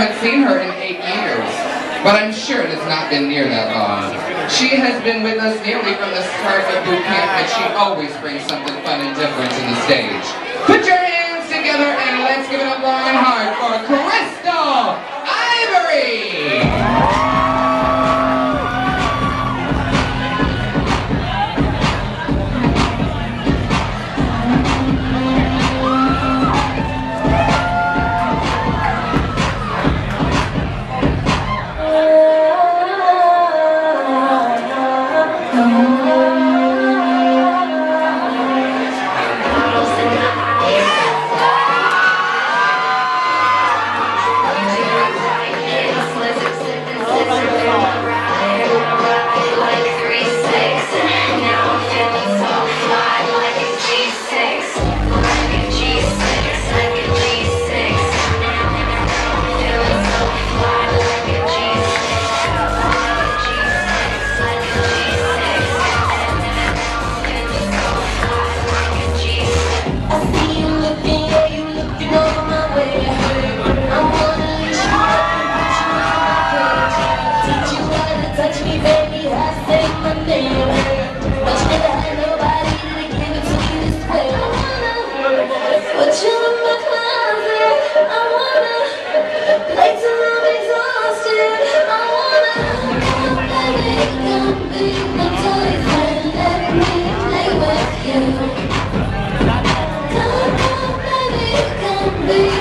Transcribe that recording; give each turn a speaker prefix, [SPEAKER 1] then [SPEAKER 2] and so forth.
[SPEAKER 1] haven't seen her in eight years, but I'm sure it has not been near that long. She has been with us nearly from the start of boot camp, and she always brings something fun and different to the stage. Put your hands together and let's give it up long and hard for Christil
[SPEAKER 2] Put your